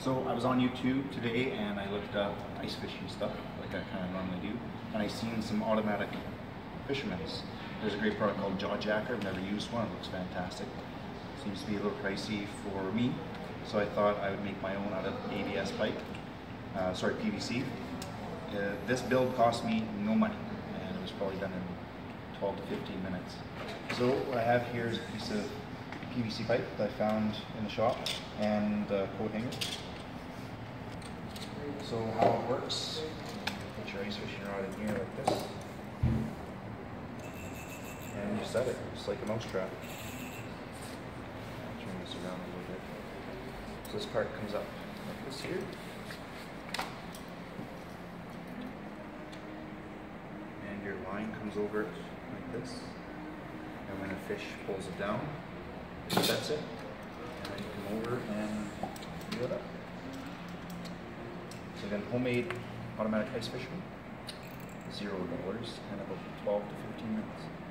So I was on YouTube today and I looked up ice fishing stuff, like I kind of normally do, and I seen some automatic fishermen's. There's a great product called Jawjacker. I've never used one. It looks fantastic. Seems to be a little pricey for me, so I thought I would make my own out of ABS pipe. Uh, sorry, PVC. Uh, this build cost me no money, and it was probably done in 12 to 15 minutes. So what I have here is a piece of PVC pipe that I found in the shop and a coat hanger. So how it works, put your ice fishing rod in here like this. And you set it, just like a mouse trap. Turn this around a little bit. So this part comes up like this here. And your line comes over like this. And when a fish pulls it down, it sets it. And you come over and reel it up. So again, homemade automatic ice fishing, zero dollars and about 12 to 15 minutes.